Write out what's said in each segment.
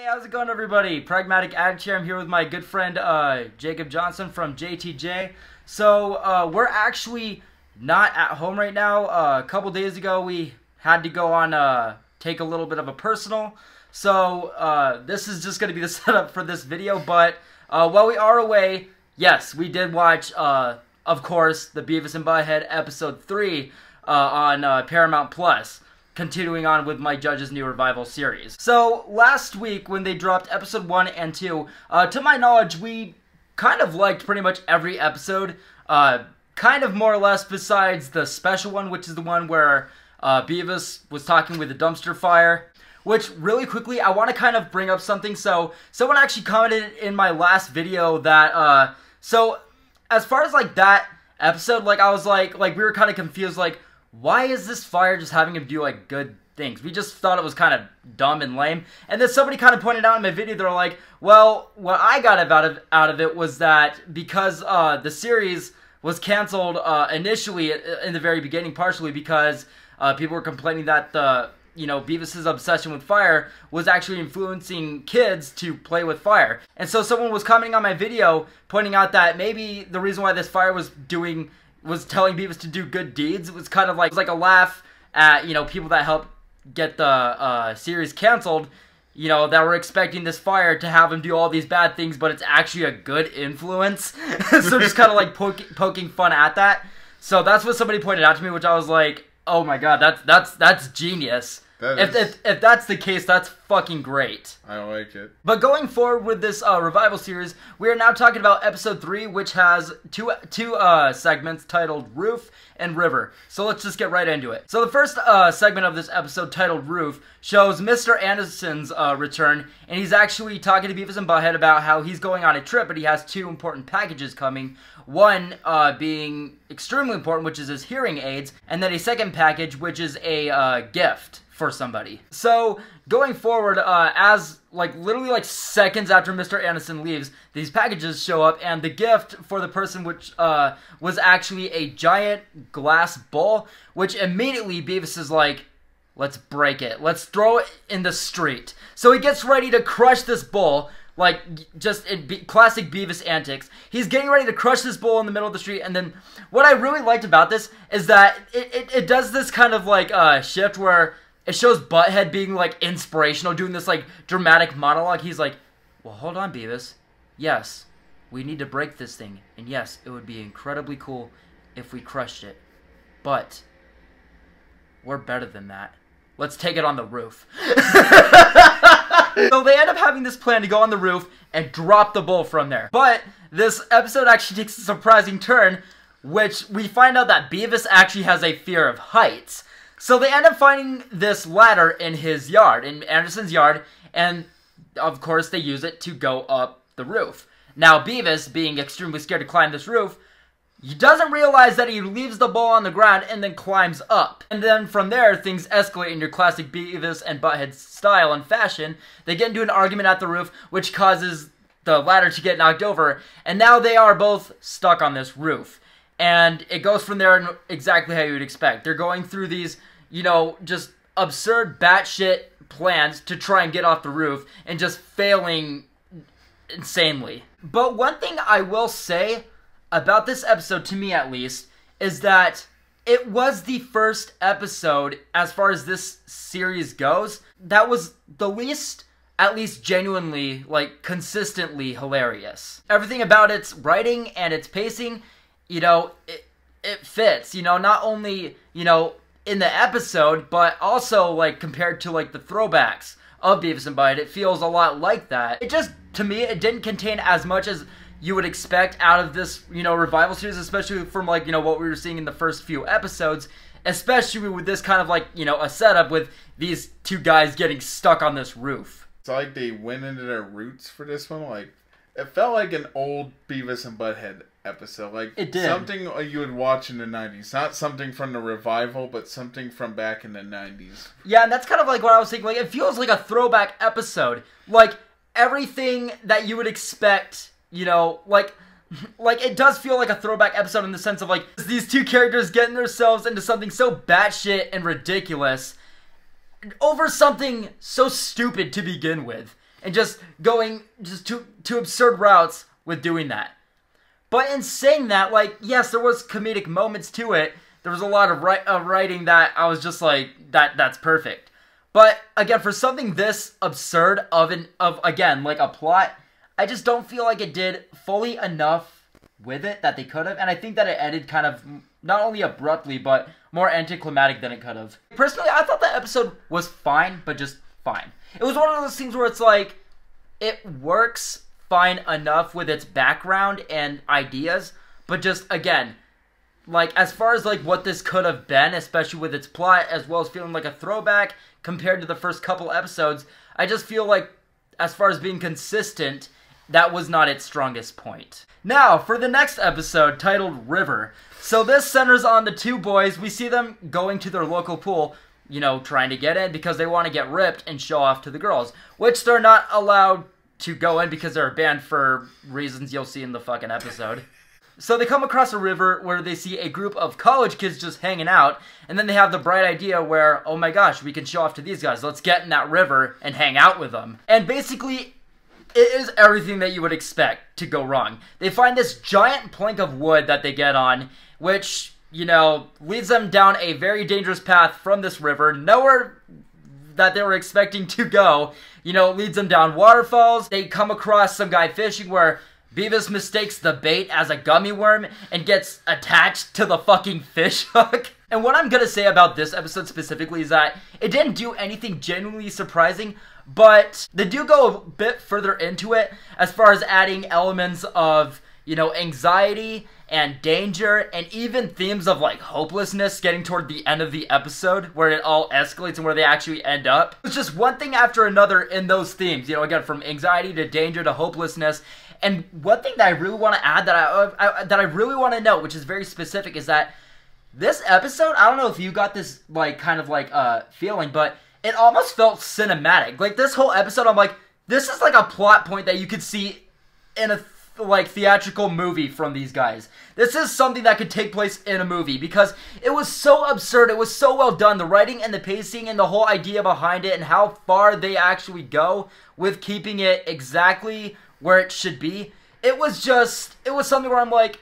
Hey, how's it going, everybody? Pragmatic Addict here. I'm here with my good friend uh, Jacob Johnson from JTJ. So uh, we're actually not at home right now. Uh, a couple days ago, we had to go on uh, take a little bit of a personal. So uh, this is just going to be the setup for this video. But uh, while we are away, yes, we did watch, of course, the Beavis and Butthead episode three on Paramount Plus continuing on with Mike Judge's New Revival series. So, last week when they dropped episode 1 and 2, uh, to my knowledge, we kind of liked pretty much every episode. Uh, kind of more or less besides the special one, which is the one where uh, Beavis was talking with the dumpster fire. Which, really quickly, I want to kind of bring up something. So, someone actually commented in my last video that, uh, so, as far as, like, that episode, like, I was like, like, we were kind of confused, like, why is this fire just having him do like good things? We just thought it was kind of dumb and lame. And then somebody kind of pointed out in my video, they're like, well, what I got out of out of it was that because uh, the series was canceled uh, initially in the very beginning, partially because uh, people were complaining that the you know Beavis's obsession with fire was actually influencing kids to play with fire. And so someone was commenting on my video, pointing out that maybe the reason why this fire was doing was telling Beavis to do good deeds. It was kind of like like a laugh at you know people that helped get the uh, series canceled. You know that were expecting this fire to have him do all these bad things, but it's actually a good influence. so just kind of like poking, poking fun at that. So that's what somebody pointed out to me, which I was like, oh my god, that's that's that's genius. If, is- if, if that's the case, that's fucking great. I like it. But going forward with this uh, revival series, we are now talking about episode three, which has two two uh, segments titled "Roof" and "River." So let's just get right into it. So the first uh, segment of this episode, titled "Roof," shows Mr. Anderson's uh, return, and he's actually talking to Beavis and Butthead about how he's going on a trip, but he has two important packages coming. One uh, being extremely important, which is his hearing aids, and then a second package, which is a uh, gift for somebody. So going forward, uh, as like literally like seconds after Mr. Anderson leaves, these packages show up, and the gift for the person which uh, was actually a giant glass bowl, which immediately Beavis is like. Let's break it. Let's throw it in the street. So he gets ready to crush this bowl, like just be- classic Beavis antics. He's getting ready to crush this bowl in the middle of the street, and then what I really liked about this is that it, it, it does this kind of like uh, shift where it shows Butthead being like inspirational, doing this like dramatic monologue. He's like, "Well, hold on, Beavis. Yes, we need to break this thing, and yes, it would be incredibly cool if we crushed it, but we're better than that. Let's take it on the roof." so they end up having this plan to go on the roof and drop the bull from there. But this episode actually takes a surprising turn, which we find out that Beavis actually has a fear of heights. So they end up finding this ladder in his yard, in Anderson's yard, and of course they use it to go up the roof. Now Beavis, being extremely scared to climb this roof, he doesn't realize that he leaves the ball on the ground and then climbs up. And then from there, things escalate in your classic Beavis and Butthead style and fashion. They get into an argument at the roof, which causes the ladder to get knocked over. And now they are both stuck on this roof. And it goes from there in exactly how you would expect. They're going through these, you know, just absurd batshit plans to try and get off the roof and just failing insanely. But one thing I will say about this episode, to me at least, is that it was the first episode, as far as this series goes, that was the least, at least genuinely, like, consistently hilarious. Everything about its writing and its pacing, you know, it, it fits, you know, not only, you know, in the episode, but also, like, compared to, like, the throwbacks of Beavis and Butthead, it feels a lot like that. It just, to me, it didn't contain as much as you would expect out of this, you know, revival series, especially from like, you know, what we were seeing in the first few episodes, especially with this kind of like, you know, a setup with these two guys getting stuck on this roof. It's like they went into their roots for this one. Like it felt like an old Beavis and Butthead episode. Like It did. something you would watch in the '90s. Not something from the revival, but something from back in the '90s. Yeah, and that's kind of like what I was thinking. Like, it feels like a throwback episode. Like, everything that you would expect, you know, like. Like it does feel like a throwback episode in the sense of like these two characters getting themselves into something so batshit and ridiculous over something so stupid to begin with. and just going just to to absurd routes with doing that. But in saying that, like, yes, there was comedic moments to it. There was a lot of, of uh, writing that I was just like, that that's perfect. But again, for something this absurd of an of again like a plot, I just don't feel like it did fully enough with it that they could have, and I think that it ended kind of not only abruptly but more anticlimactic than it could have. Personally, I thought the episode was fine, but just fine. It was one of those things where it's like it works fine enough with its background and ideas, but just again, like as far as like what this could have been, especially with its plot, as well as feeling like a throwback compared to the first couple episodes, I just feel like as far as being consistent, that was not its strongest point. Now, for the next episode titled River. So this centers on the two boys. We see them going to their local pool, you know, trying to get in because they want to get ripped and show off to the girls, which they're not allowed to go in because they're banned for reasons you'll see in the fucking episode. So they come across a river where they see a group of college kids just hanging out, and then they have the bright idea where, oh my gosh, we can show off to these guys. Let's get in that river and hang out with them. And basically, it is everything that you would expect to go wrong. They find this giant plank of wood that they get on, which, you know, leads them down a very dangerous path from this river, nowhere that they were expecting to go. You know, leads them down waterfalls. They come across some guy fishing where Beavis mistakes the bait as a gummy worm and gets attached to the fucking fish hook. And what I'm gonna say about this episode specifically is that it didn't do anything genuinely surprising, but they do go a bit further into it as far as adding elements of, you know, anxiety and danger and even themes of like hopelessness getting toward the end of the episode where it all escalates and where they actually end up. It's just one thing after another in those themes, you know, again from anxiety to danger to hopelessness and one thing that I really want to add that I, I that I really want to note, which is very specific, is that this episode. I don't know if you got this like kind of like uh feeling, but it almost felt cinematic. Like this whole episode, I'm like, this is like a plot point that you could see in a like theatrical movie from these guys. This is something that could take place in a movie because it was so absurd. It was so well done. The writing and the pacing and the whole idea behind it and how far they actually go with keeping it exactly where it should be. It was just, it was something where I'm like,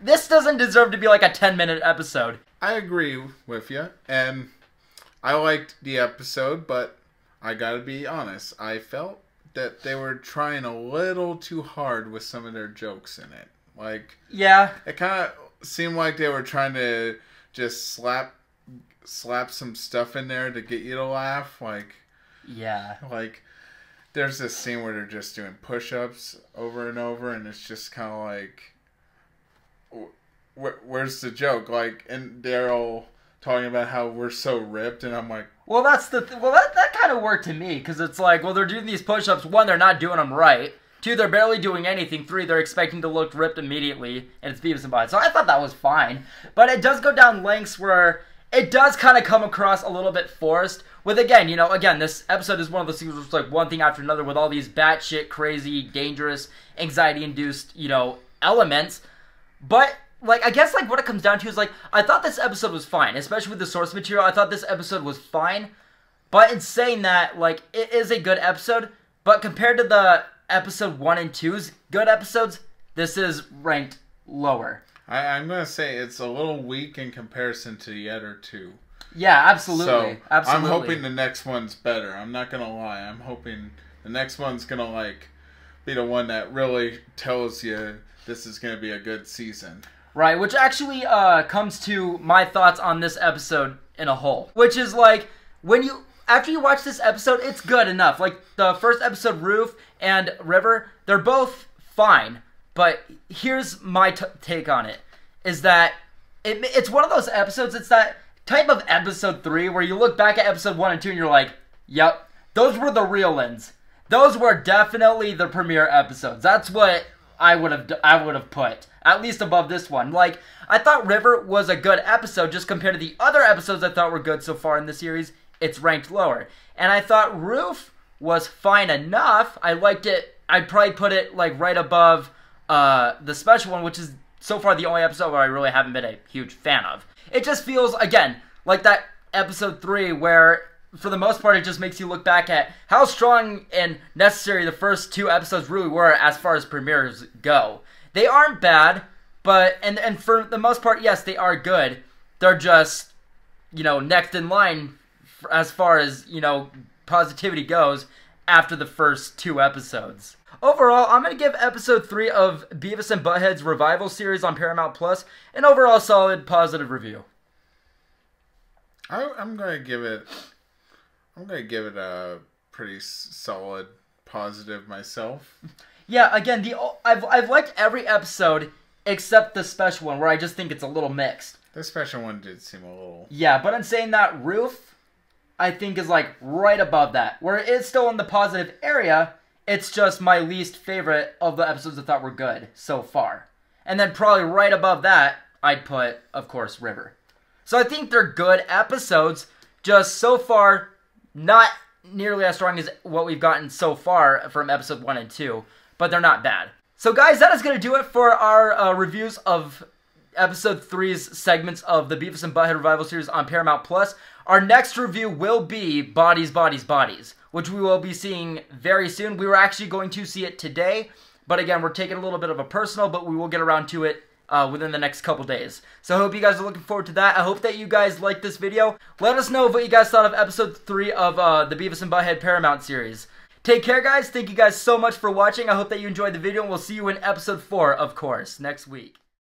this doesn't deserve to be like a 10 minute episode. I agree with you, and I liked the episode, but I gotta be honest. I felt that they were trying a little too hard with some of their jokes in it. Like, yeah, it kind of seemed like they were trying to just slap slap some stuff in there to get you to laugh. Like, yeah, like there's this scene where they're just doing push-ups over and over, and it's just kind of like, wh- where's the joke? Like, and they're talking about how we're so ripped, and I'm like, well, that's the th- well that that kind of worked to me because it's like, well, they're doing these push-ups. One, they're not doing them right. Two, they're barely doing anything. Three, they're expecting to look ripped immediately, and it's Beavis and Butthead. So I thought that was fine, but it does go down lengths where it does kind of come across a little bit forced. With again, you know, again, this episode is one of those things where it's like one thing after another with all these batshit crazy, dangerous, anxiety-induced, you know, elements. But like, I guess like what it comes down to is like I thought this episode was fine, especially with the source material. I thought this episode was fine. But in saying that, like, it is a good episode. But compared to the episode one and two's good episodes, this is ranked lower. I, I'm gonna say it's a little weak in comparison to the other two. Yeah, absolutely. So absolutely. I'm hoping the next one's better. I'm not gonna lie. I'm hoping the next one's gonna like be the one that really tells you this is gonna be a good season. Right, which actually uh, comes to my thoughts on this episode in a whole. Which is like when you after you watch this episode, it's good enough. Like the first episode, Roof and River, they're both fine. But here's my t- take on it: is that it, it's one of those episodes. It's that type of episode three where you look back at episode one and two and you're like, "Yep, those were the real ends. Those were definitely the premiere episodes." That's what I would have I would have put at least above this one. Like I thought River was a good episode just compared to the other episodes I thought were good so far in the series. It's ranked lower, and I thought Roof was fine enough. I liked it. I'd probably put it like right above uh, the special one, which is so far the only episode where I really haven't been a huge fan of. It just feels again like that episode three where for the most part, it just makes you look back at how strong and necessary the first two episodes really were as far as premieres go. They aren't bad, but and and for the most part, yes, they are good. They're just you know next in line as far as you know positivity goes after the first two episodes. Overall, I'm going to give episode 3 of Beavis and Butthead's revival series on Paramount Plus an overall solid positive review. I, I'm going to give it I'm going to give it a pretty solid positive myself. Yeah, again, the I've I've liked every episode except the special one where I just think it's a little mixed. The special one did seem a little Yeah, but I'm saying that Roof I think is like right above that. Where it's still in the positive area, it's just my least favorite of the episodes I thought were good so far. And then probably right above that, I'd put, of course, River. So I think they're good episodes, just so far not nearly as strong as what we've gotten so far from episode 1 and 2, but they're not bad. So guys, that is going to do it for our uh, reviews of episode 3's segments of the Beavis and Butthead Revival series on Paramount Plus. Our next review will be Bodies, Bodies, Bodies, which we will be seeing very soon. We were actually going to see it today, but again, we're taking a little bit of a personal, but we will get around to it uh, within the next couple days. So I hope you guys are looking forward to that. I hope that you guys liked this video. Let us know what you guys thought of episode 3 of uh, the Beavis and Butthead Paramount series. Take care, guys. Thank you guys so much for watching. I hope that you enjoyed the video, and we'll see you in episode 4, of course, next week.